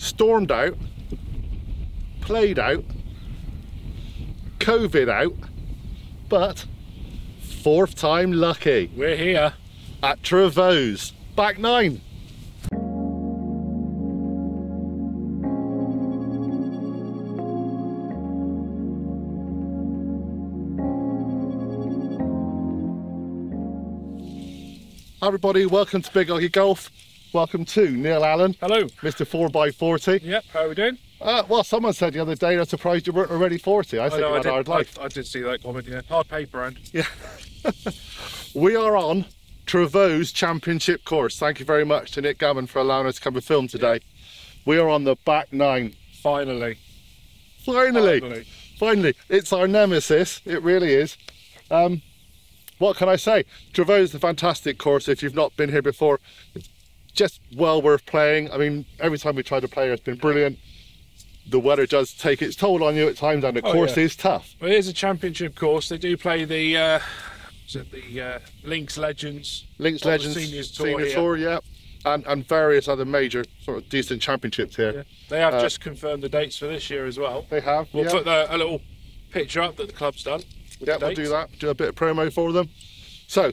stormed out, played out, COVID out, but fourth time lucky We're here. at Trevose. Back nine. Hi everybody, welcome to Big Oggie Golf. Welcome to Neal Allen, Hello. Mr. 4x40. Yep. How are we doing? Uh, well, someone said the other day they're surprised you weren't already 40. I think know, you had a did, hard life. I, I did see that comment. Yeah. Hard paper and Yeah. we are on Trevose Championship course. Thank you very much to Nick Gammon for allowing us to come and film today. We are on the back nine. finally. Finally, Finally. finally, it's our nemesis. It really is. Um, what can I say? Trevose is a fantastic course. If you've not been here before, it's just well worth playing. I mean, every time we try to play it's been brilliant. The weather does take its toll on you at times, and the Oh, course yeah. is tough. Well, it is a championship course. They do play the uh, the uh, Links Legends. Links Legends Seniors Tour Senior. Tour, yeah, and and various other major sort of decent championships here. Yeah. They have Uh, just confirmed the dates for this year as well. They have. We'll yeah. put the, a little picture up that the club's done. yeah, we'll do that. Do a bit of promo for them. So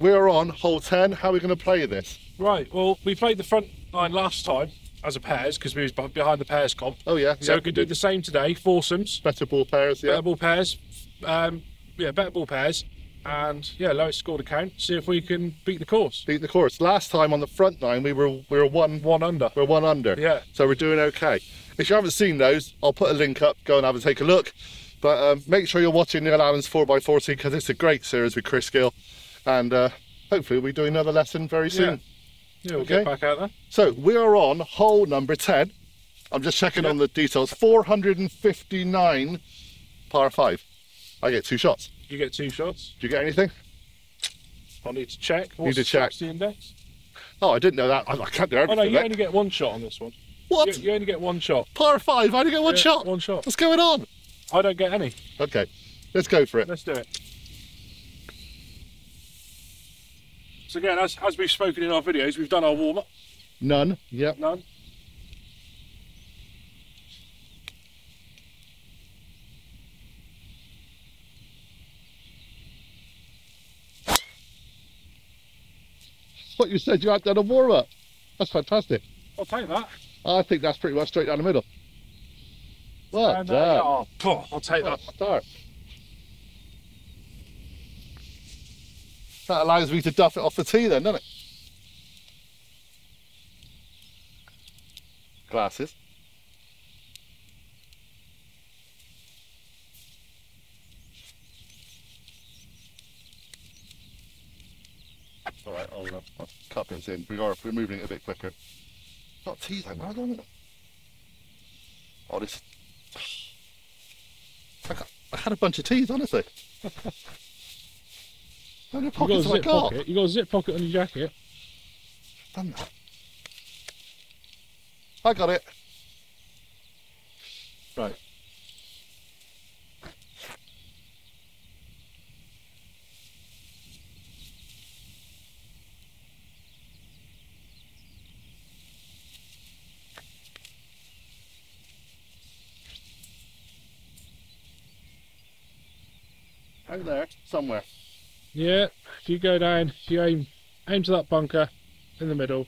we are on hole ten. How are we going to play this? Right. Well, we played the front nine last time as a pairs because we was behind the pairs comp. Oh yeah, So yeah. we could do the same today. Foursomes. better ball pairs. Yeah. better ball pairs. Um, yeah, better ball pairs. And yeah, lowest score to count. See if we can beat the course. Beat the course. Last time on the front nine, we were we were one One under. we're one under. Yeah. So we're doing okay. If you haven't seen those, I'll put a link up. Go and have a take a look. But um, make sure you're watching Neal Allen's 4x40 because it's a great series with Chris Gill, and uh, hopefully we'll be doing another lesson very soon. Yeah, we'll Okay. get back out there. So we are on hole number 10. I'm just checking on the details. 459 par 5. I get two shots. You get two shots. Do you get anything? I need to check. What's to check. The index? Oh, I didn't know that. I, I can't do everything. Oh no, you only get one shot on this one. What? You, you only get one shot. Par 5. I only get one Yeah, shot. One shot. What's going on? I don't get any. Okay, let's go for it. Let's do it. So again, as, as we've spoken in our videos, we've done our warm up. None. Yep. None. What you said you had done a warm up. That's fantastic. I'll take that. I think that's pretty much straight down the middle. Well And, uh, oh, I'll take What that. start. That allows me to duff it off the tee then, doesn't it? Glasses. All right, I'll, uh, cut this in. We are we're moving it a bit quicker. Not like, why don't Oh, this. I, got, I had a bunch of tees, honestly. How many You got a pockets have I zip got? pocket. You got a zip pocket on your jacket. Done that. I got it. Right. Over there, somewhere. Yeah. If you go down, if you aim, aim to that bunker in the middle.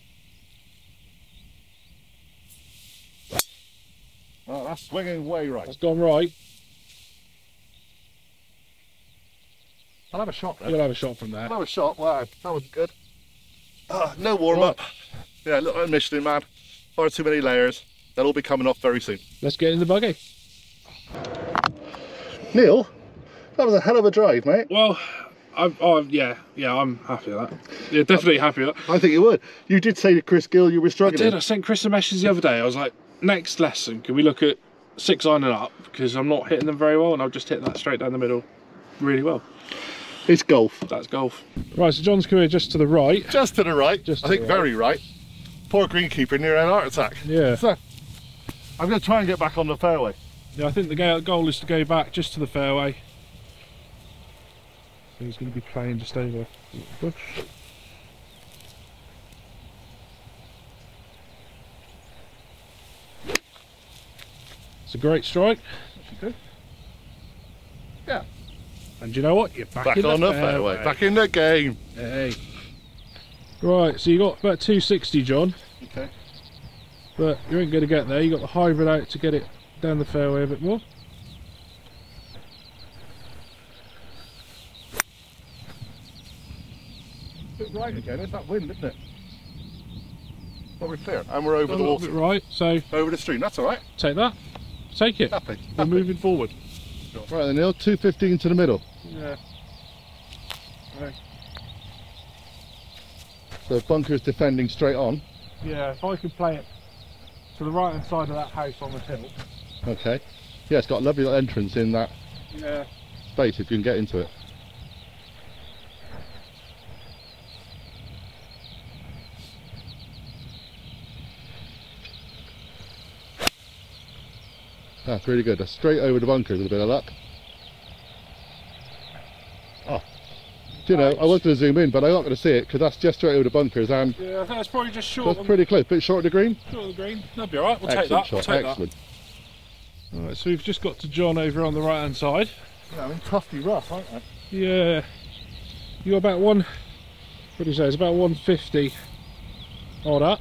Oh, that's swinging way right. That's gone right. I'll have a shot there. You'll have a shot from there. That was a shot. Wow, that was good. Ah, no warm up. Yeah, look like Michelin man. Far too many layers. They'll all be coming off very soon. Let's get in the buggy. Neal, that was a hell of a drive, mate. Well, I'm, oh, yeah, yeah, I'm happy with that. Yeah, definitely happy with that. I think you would. You did say to Chris Gill you were struggling. I did. I sent Chris a message the other day. I was like, next lesson, can we look at six iron and up? Because I'm not hitting them very well, and I've just hit that straight down the middle really well. It's golf. That's golf. Right, so John's career just to the right. Just to the right. Just I think right. very right. Poor greenkeeper near an heart attack. Yeah. So, I'm going to try and get back on the fairway. Yeah, I think the goal is to go back just to the fairway. So he's going to be playing just over the bush. It's a great strike. Yeah. And you know what? You're back, Back in on the the fairway. Back in the game. Hey. Right, so you got about 260, John, Okay. but you ain't going to get there. You got the hybrid out to get it down the fairway a bit more. Bit right again. It's that wind, isn't it? But we're clear. And we're over A the little water. bit right, so Over the stream. That's all right. take that. Take it. Happy. We're moving forward. Right then, Neal. 215 to the middle. Yeah. So bunker is defending straight on. Yeah, if I can play it to the right hand side of that house on the hill. Okay. Yeah, it's got a lovely little entrance in that Yeah. space if you can get into it. That's really good. That's straight over the bunkers with a bit of luck. Oh. Do you know, I was going to zoom in, but I'm not going to see it because that's just straight over the bunkers and Yeah, I think it's probably just short, that's pretty close. Bit short of the green. short of the green. That'll be alright, we'll excellent take that. shot. We'll take excellent. that. Alright, so we've just got to John over on the right hand side. Yeah, I mean, tufty rough, aren't they? Yeah. You're about one, what do you say, it's about 150 odd up.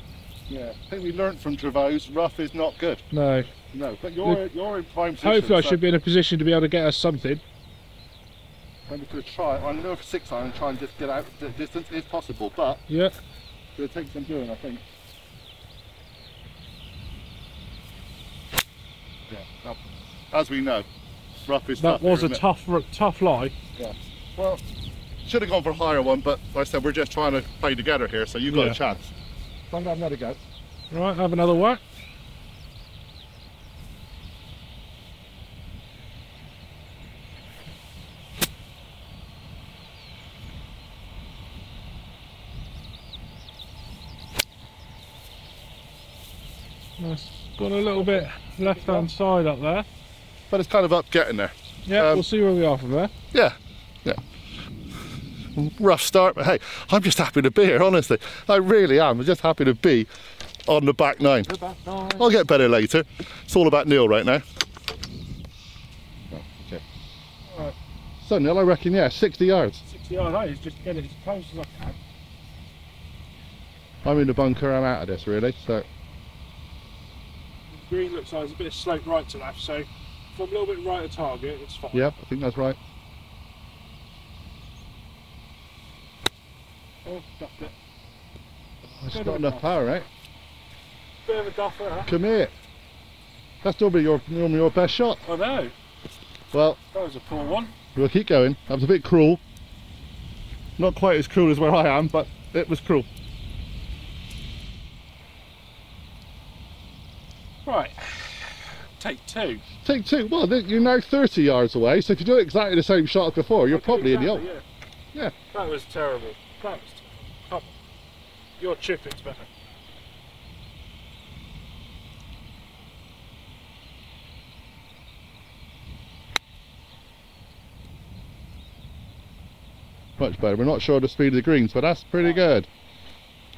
Yeah. I think we learnt from Trevose, rough is not good. No. No, but you're, you're in prime position. Hopefully I so should be in a position to be able to get us something. I'm just going to try. I'm going to go for six iron and try and just get out the distance if possible, but Yeah. it's going to take some doing, I think. Yeah. now, as we know, rough is That tough was here, a tough, tough lie. it? Well, should have gone for a higher one, but like I said, we're just trying to play together here, so you've got Yeah. a chance. So I'm going to have another go. Right, have another whack. Nice. Got a little bit left hand side up there. But it's kind of up getting there. Yeah, Um, we'll see where we are from there. Yeah. Rough start, but hey, I'm just happy to be here, honestly. I really am. I'm just happy to be on the back nine. I'll get better later. It's all about Neal right now. Okay. Right. So Neal, I reckon, yeah, 60 yards. 60 yards, out is just get it as close as I can. I'm in the bunker, I'm out of this really, so The green looks like it's a bit of slope right to left, so if I'm a little bit right of target, it's fine. yep, I think that's right. Oh, it. It's got enough power, right? Bit of a duffer, huh? Come here. That's normally your, normally your best shot. I know. Well, That was a poor one. we'll keep going. That was a bit cruel. Not quite as cruel as where I am, but it was cruel. Right. Take two. Take two. Well, you're now 30 yards away, so if you do exactly the same shot as before, you're probably in the Exactly, hole. Yeah. Yeah. That was terrible. That was. Your chipping's better. Much better. We're not sure of the speed of the greens, but that's pretty good.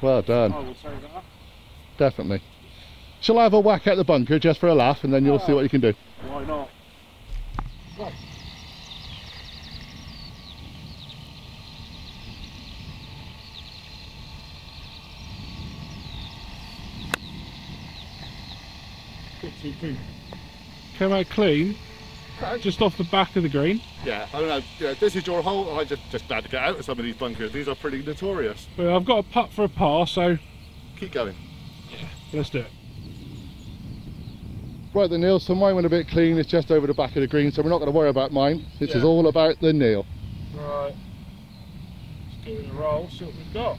Well done, I will say that. definitely. Shall I have a whack at the bunker just for a laugh, and then you'll see what you can do. Why not? Came out clean, just off the back of the green. Yeah, I don't know. Yeah, this is your hole. I'm just, just glad to get out of some of these bunkers. These are pretty notorious. But I've got a putt for a par, so Keep going. Yeah, let's do it. Right, the Neal, so mine went a bit clean. It's just over the back of the green, so we're not going to worry about mine. This is all about the Neal. Right. Let's give it a roll, see what we've got.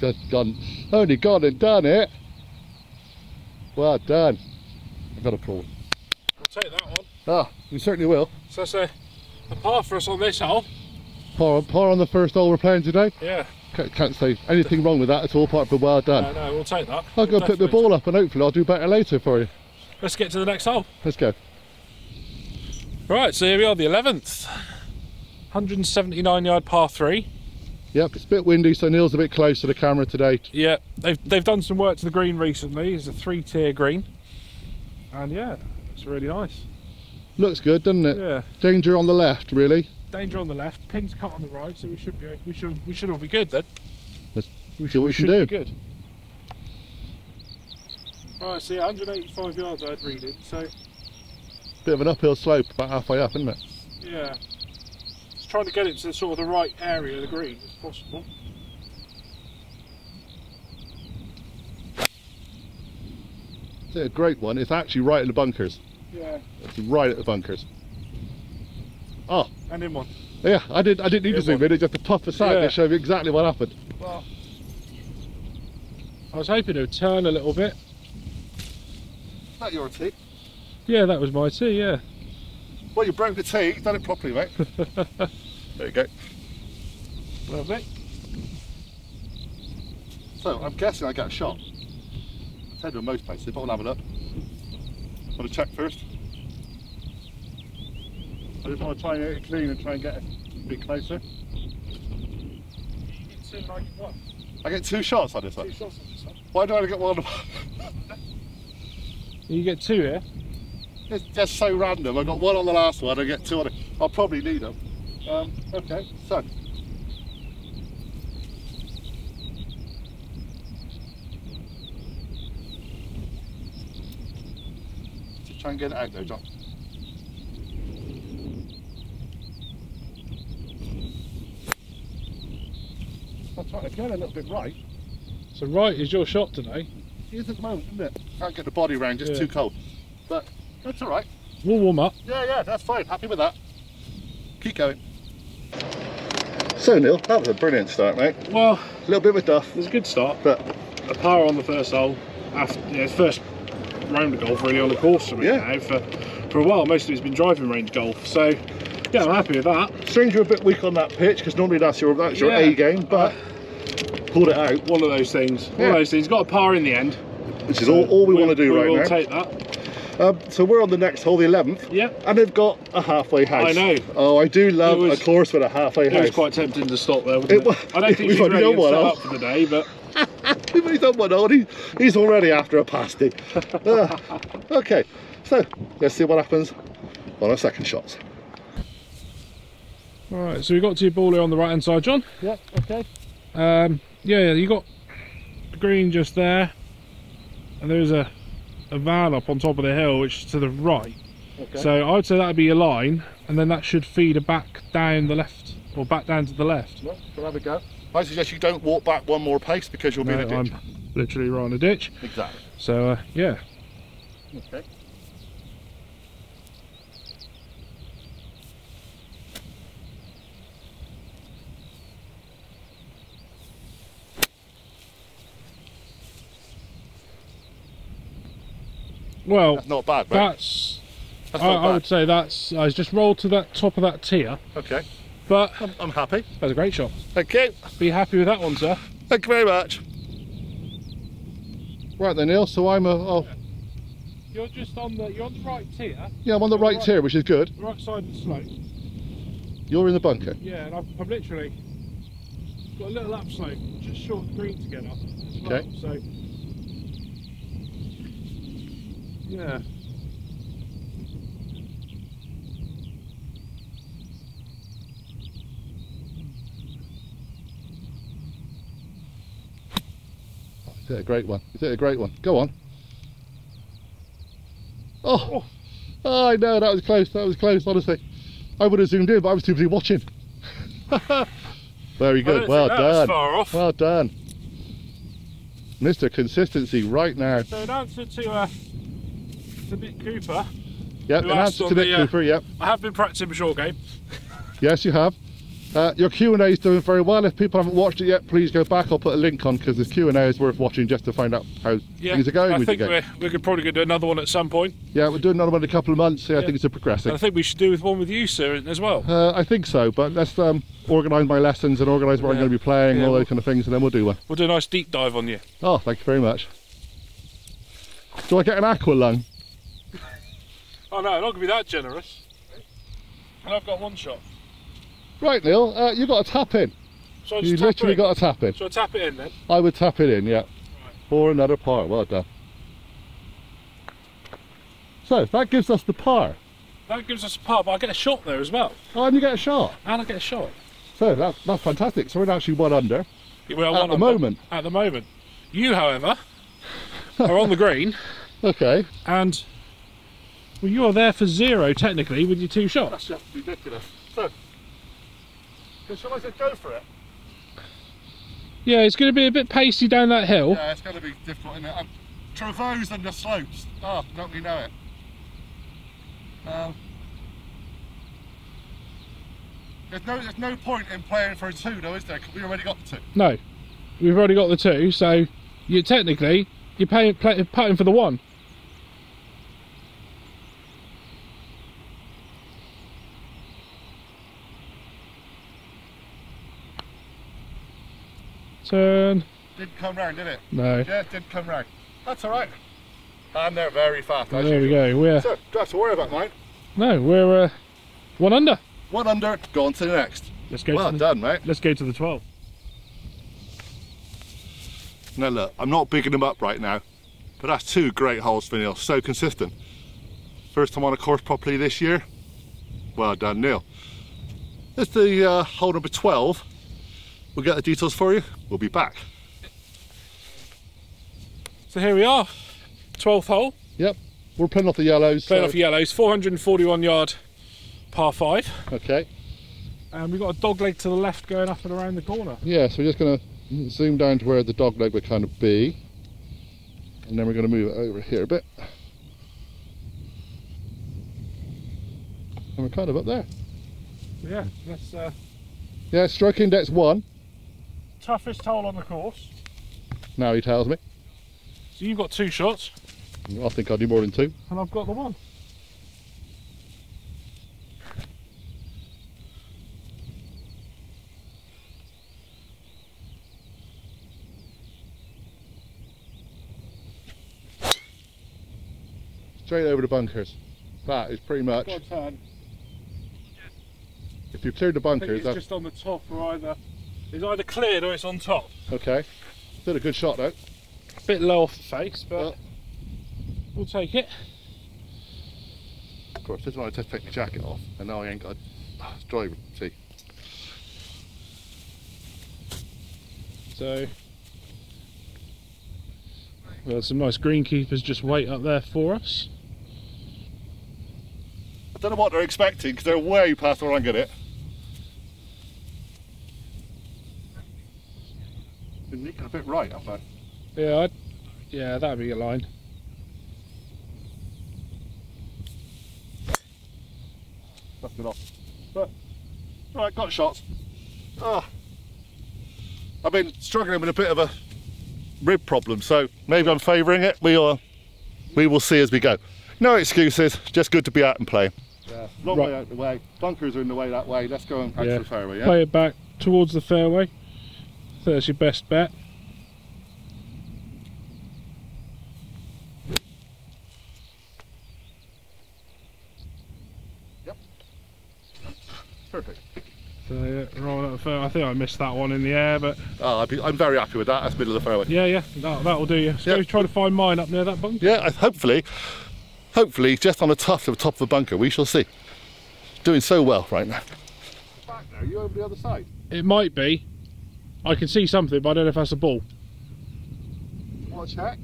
Just gone, only gone and done it. Well done. I've got a pull. We'll take that one. Ah, we certainly will. So that's a, a par for us on this hole. Par, par on the first hole we're playing today. Yeah. Can't, can't say anything wrong with that at all, apart from well done. No, no, we'll take that. I'll go We'll pick the ball up and hopefully I'll do better later for you. Let's get to the next hole. Let's go. Right, so here we are, the 11th. 179 yard par 3. Yep, it's a bit windy, so Neal's a bit close to the camera today. Yeah, they've they've done some work to the green recently. It's a three-tier green, and yeah, it's really nice. Looks good, doesn't it? Yeah, Danger on the left, really. danger on the left, pins cut on the right, so we should be we should we should all be good then. Let's we see what we should do. be good. Right, so yeah, 185 yards I had reading. So Bit of an uphill slope, about halfway up, isn't it? yeah, trying to get it to sort of the right area of the green as possible. It's a great one. It's actually right in the bunkers. Yeah, It's right at the bunkers. Oh, and in one. yeah, I did. I didn't need to Good zoom in. It just to puff aside Yeah. to show you exactly what happened. Well, I was hoping it would turn a little bit. Is that your tee? Yeah, that was my tee. Yeah. Well, you broke the tee. You've done it properly, mate. there you go. Lovely. So I'm guessing I get a shot. I tend to in most places, but I'll have a look. Want to check first? I just want to try and get it clean and try and get it a bit closer. I get two shots on this one. Why do I only get one? Of? You get two here. It's just so random. I got one on the last one. I get two on it. I'll probably need them. Um, okay, so. Just try and get it out there, John. I'll try again a little bit right. So right is your shot today. It is at the moment, isn't it? Can't get the body round, just Yeah. too cold. But that's all right. We'll warm up. Yeah, yeah, that's fine. Happy with that. Keep going. So, Neal, that was a brilliant start, mate. Well, A little bit of a duff, it was a good start. but A par on the first hole. After yeah, first round of golf really on the course for me Yeah. now. For for a while, most of it's been driving range golf. So yeah, I'm happy with that. strange you're a bit weak on that pitch because normally that's your that's your Yeah. A game, but pulled it out, One of those things. One Yeah. of those things. Got a par in the end. which is all, all we, We'll- want to do we right will now. take that. Um, so we're on the next hole, the 11th, Yep. and they've got a halfway house. I know. Oh, I do love It was- a course with a halfway It house. was quite tempting to stop there. Wasn't It it, was- I don't think we've he's only ready done and one set hole. up for the day, but We've only done one hole. He, he's already after a pasty. Ah, okay, so let's see what happens on our second shots. all right. So we got to your ball here on the right hand side, John. Yeah. Okay. Um, yeah, you got the green just there, and there's a a van up on top of the hill, which is to the right. Okay. So I'd say that'd be your line, and then that should feed it back down the left, or back down to the left. Well, we'll have a go. I suggest you don't walk back one more pace because you'll be in a ditch. I'm literally right on the ditch. Exactly. So uh, yeah, Okay. Well, That's not bad, mate. that's. That's I, not I bad. would say that's. I just rolled to that top of that tier, Okay. but I'm, I'm happy. that was a great shot. Thank you. Be happy with that one, sir. Thank you very much. Right then, Neal. So I'm a, oh, You're just on the. You're on the right tier, yeah, I'm on the right Right. tier, which is good. right side of the slope. You're in the bunker. Yeah, and I've, I've literally got a little upslope just short of the green to get up well. Okay. So yeah. Is it a great one? Is it a great one? Go on. Oh, oh I know that was close. That was close. Honestly, I would have zoomed in, but I was too busy watching. Very good. Well think that was done. Well done, Mr. Consistency. Right now. So in answer to uh, to Nick Cooper, Yep. In answer to Nick the, uh, Cooper. Yep. I have been practicing my short game. Yes, you have. Uh, your Q and A is doing very well. If people haven't watched it yet, please go back. I'll put a link on because this Q and A is worth watching just to find out how Yeah, things are going I with think we're, we're probably going to do another one at some point. Yeah, we're doing another one in a couple of months. Yeah, I think it's a progressing. And I think we should do with one with you, sir, as well. Uh, I think so, but let's um, organise my lessons and organise what I'm going to be playing, Yeah, all those kind of things, and then we'll do one. We'll do a nice deep dive on you. Oh, thank you very much. Do I get an aqua lung? Oh no, I'm not going to be that generous. And I've got one shot. Right, Neal, uh, you've got a tap in. So You literally got to tap in. So I tap it in then. I would tap it in, yeah. Or another par. Well done. So that gives us the par. That gives us a par, but I get a shot there as well. Oh, and you get a shot. And I get a shot. So that, that's fantastic. So we're actually one under. Well, At one the moment. At the moment. You, however, are on the green Okay. and well, you are there for zero technically with your two shots. That's just ridiculous. So, shall I just go for it? Yeah, it's going to be a bit pacey down that hill. Yeah, it's going to be difficult, isn't it? Um, Trevose and the slopes. Oh, don't we know it? Um, there's no, there's no point in playing for a two, though, is there? Because we already got the two. No, we've already got the two, so you technically you're paying, play, putting for the one. Turn. Didn't come round, did it? No. Yeah, it didn't come round. That's all right. And they're very fast. as There we go. We're So, don't have to worry about mine. no, we're uh, one under. One under, go on to the next. Let's go. Well to the, done, mate. Let's go to the twelve. Now look, I'm not bigging them up right now, but that's two great holes for Neal. So consistent. First time on a course properly this year. Well done, Neal. It's the uh, hole number 12. We'll get the details for you. We'll be back. So here we are, twelfth hole. Yep, we're playing off the yellows. Playing so- off the yellows, 441 yard par five. Okay. And we've got a dog leg to the left going up and around the corner. Yeah, so we're just going to zoom down to where the dog leg would kind of be. And then we're going to move it over here a bit. And we're kind of up there. Yeah, that's uh, Yeah, stroke index one, toughest hole on the course. now he tells me. So you've got two shots, I think I'll do more than two. and I've got the one. Straight over the bunkers. That is pretty much. Turn. If you cleared the I bunkers, it's that's just on the top or either. It's either cleared or it's on top. okay. Still a good shot though. A bit low off the face, but Well. we'll take it. Of course, this one I just take my jacket off, and now I ain't got. It's dry. See. So, well, some nice greenkeepers just wait up there for us. I don't know what they're expecting because they're way past where I'm get it. Been nicking a bit right, haven't I? Yeah, I'd, yeah, that'd be a line. That's good off. But, alright, got shots. Ah. I've been struggling with a bit of a rib problem, so maybe I'm favouring it. We are, we will see as we go. No excuses, just good to be out and play. Yeah, long Right. way out the way. Bunkers are in the way that way. Let's go and catch Yeah. the fairway, yeah? Play it back towards the fairway. So that's your best bet. Yep. Perfect. So yeah, roll up the fairway. I think I missed that one in the air, but Oh, I'd be, I'm very happy with that. That's middle of the fairway. yeah, yeah, that, that'll do you. Let's Yeah. go try to find mine up near that bunker. Yeah, hopefully, hopefully, just on the tuft of the top of the bunker, we shall see. Doing so well right now. Back there, you over the other side. It might be. I can see something, but I don't know if that's a ball. Want to check?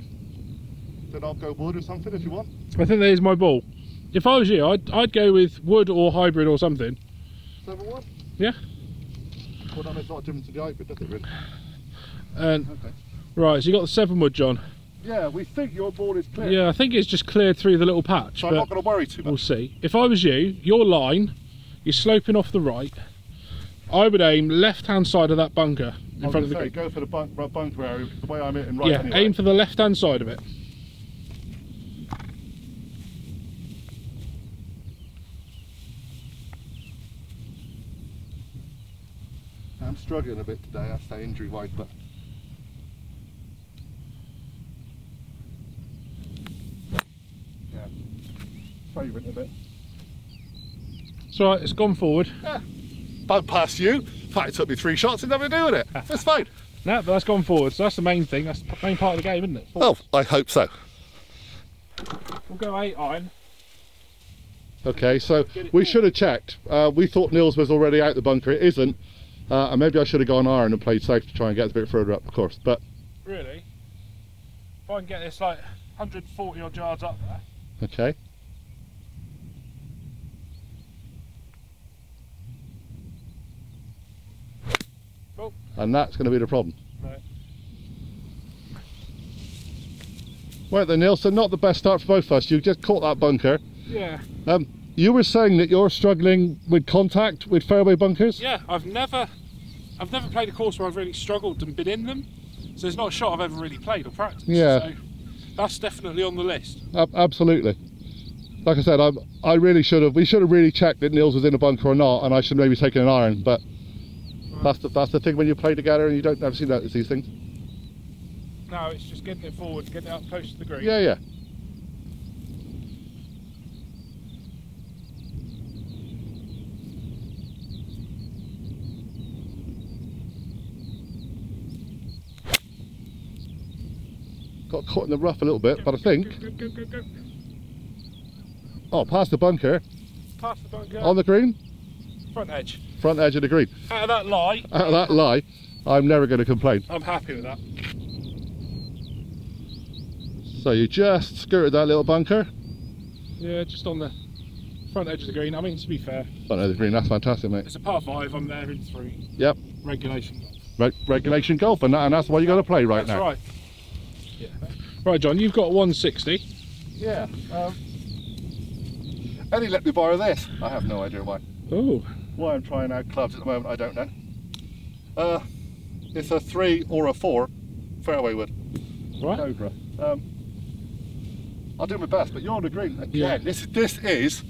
Then I'll go wood or something if you want. I think that is my ball. If I was you, I'd, I'd go with wood or hybrid or something. Seven one. Yeah. Well, that makes a lot of difference to the hybrid, doesn't it? Really? And Okay. right, so you got the seven wood, John. Yeah, we think your board is clear. Yeah, I think it's just cleared through the little patch, So I'm not going to worry too much. we'll see. If I was you, your line, you're sloping off the right. I would aim left-hand side of that bunker in front of the say, go for the bunk, bunker area the way I'm hitting right yeah, anyway. aim for the left-hand side of it. I'm struggling a bit today, I say injury wise, but yeah, favouring a bit. It's all right. It's gone forward. Ah, bunk past you, fact, it took me three shots and nothing to do with it. That's fine. No, but that's gone forward, so that's the main thing. That's the main part of the game, isn't it? Oh, I hope so. We'll go eight iron. Okay, so we should have checked. Uh, we thought Neal's was already out the bunker. It isn't. Uh, and maybe I should have gone iron and played safe to try and get a bit further up the course. But Really? If I can get this like 140 odd yards up there. okay. And that's going to be the problem. Right. Right then, Neal. So not the best start for both of us. You just caught that bunker. Yeah. Um, you were saying that you're struggling with contact with fairway bunkers. Yeah, I've never, I've never played a course where I've really struggled and been in them. So there's not a shot I've ever really played or practiced. Yeah. So that's definitely on the list. Ab- absolutely. Like I said, I I really should have. We should have really checked that Neal's was in a bunker or not, and I should maybe taken an iron. But that's the that's the thing when you play together and you don't see notice these things. No, it's just getting it forward, getting it up close to the green. Yeah, yeah. Got caught in the rough a little bit, but I think Go, go, go, go, go. oh, past the bunker Past the bunker. on the green, front edge. Front edge of the green. Out of that lie, Out of that lie, I'm never going to complain. I'm happy with that. So you just skirted that little bunker. Yeah, just on the front edge of the green. I mean, to be fair, Front edge of the green, that's fantastic, mate. it's a par five. I'm there in three. Yep. Regulation. Re- regulation golf, and, that, and that's what you got to play right now. That's now. right. Yeah. Right, John, you've got 160. Yeah. Um, Eddie let me borrow this. I have no idea why. Oh, Why I'm trying out clubs at the moment, I don't know. Uh, it's a three or a four fairway wood right. Cobra. Um, I'll do my best, but you're on the green again. Yeah. This is this is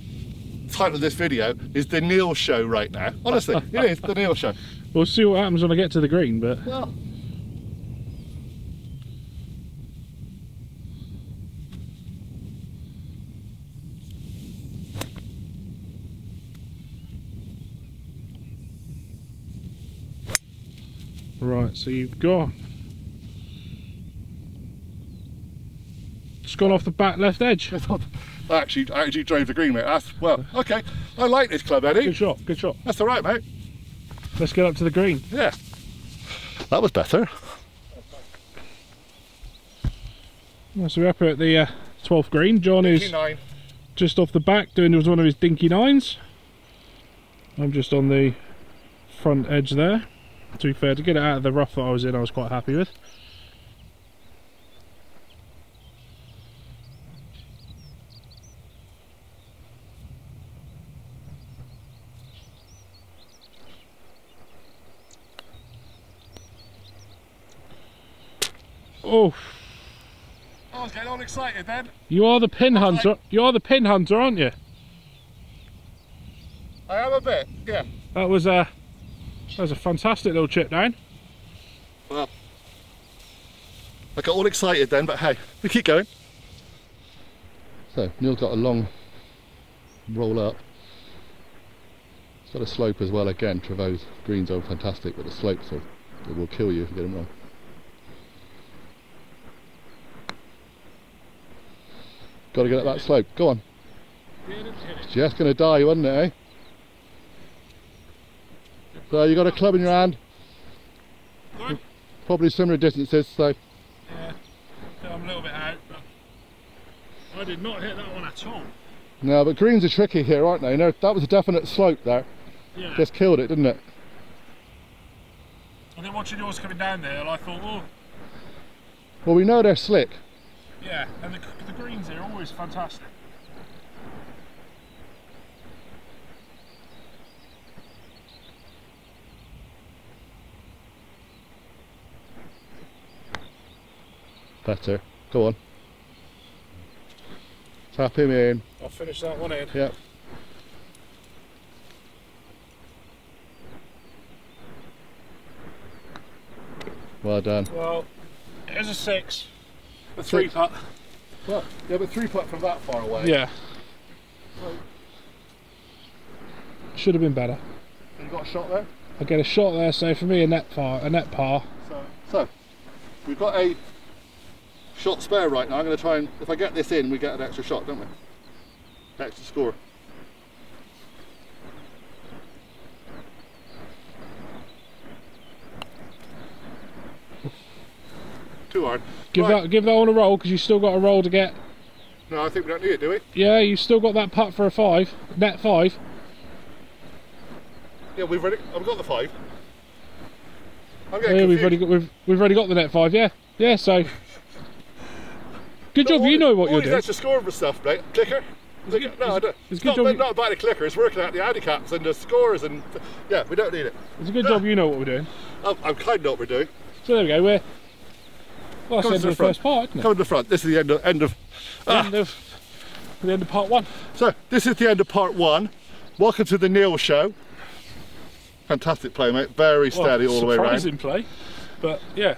title of this video is the Neal Show right now. Honestly, it is the Neal Show. We'll see what happens when I get to the green, but Well, right. So you've got just gone off the back left edge. I actually, I actually drove the green, mate. That's well, okay. I like this club, Eddie. Good shot. Good shot. That's all right, mate. Let's get up to the green. Yeah. That was better. Well, So we're up here at the uh, 12th green. John is Nine. just off the back doing one of his dinky nines. I'm just on the front edge there. To be fair, to get it out of the rough that I was in, I was quite happy with. Oh, I was getting all excited then. you are the pin hunter. You are the pin hunter, aren't you? I am a bit, yeah. That was a that was a fantastic little chip down. Well, I got all excited then, but hey, we keep going. So, Neal's got a long roll up. It's got a slope as well again. Trevose greens are fantastic, but the slope so it will kill you if you get them wrong. Got to get up that slope. Go on. Just going to die, wasn't it, eh? So you got a club in your hand. Sorry? Probably similar distances, so Yeah, I'm a little bit out, but I did not hit that one at all. no, but greens are tricky here, aren't they? No, that was a definite slope there. Yeah. Just killed it, didn't it? I think watching yours coming down there, I thought, oh, Well, we know they're slick. yeah, and the, the greens here are always fantastic. Better. Go on. Tap him in. I'll finish that one in. Yep. Well done. Well, there's a six. A three putt. Well, yeah, but three putt from that far away. Yeah. Should have been better. You got a shot there? I get a shot there, so for me a net par, a net par. So, so we've got a shot spare right now. I'm going to try and, if I get this in, we get an extra shot, don't we? Extra score. Too hard. Give Right. that give that one a roll because you still got a roll to get. No, I think we don't need it, do we? Yeah, you still got that putt for a five, net five. Yeah, we've already. I've got the five. I'm getting Yeah, we've confused. already got we've we've already got the net five. Yeah, yeah. So good job. You know what you're doing. extra score for stuff, mate. Clicker. Is good- no, I don't. it's It's, good not, job not about the clicker. It's working out the handicaps and the scores and yeah, we don't need it. It's a good job. You know what we're doing. I'm, I'm kind of know what we're doing. So there we go. We're well, that's the to end the of the front. first part, isn't it? Come to the front. This is the end of end of. The end ah. of the end of part one. So this is the end of part one. Welcome to the Neal Show. Fantastic play, mate. Very steady all the way around. Surprising play, but yeah.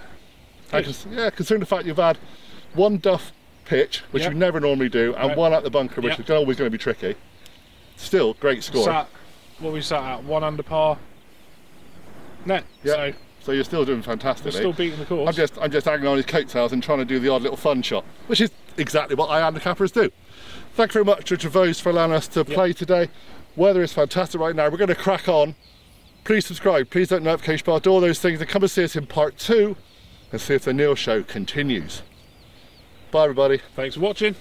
Can, yeah, considering the fact you've had one duff pitch, which Yep. you never normally do, and Right. one at the bunker, which Yep. is always going to be tricky. Still, great score. Sat what we sat at one under par. Net. Yep. So So you're still doing fantastically. still beating the course. I'm just I'm just hanging on his coattails and trying to do the odd little fun shot, which is exactly what I handicappers do. Thank you very much to Trevose for allowing us to play today. Weather is fantastic right now. We're going to crack on. Please subscribe, please don't notification bar, do all those things, and come and see us in part two and see if the Neal show continues. Bye everybody. Thanks for watching.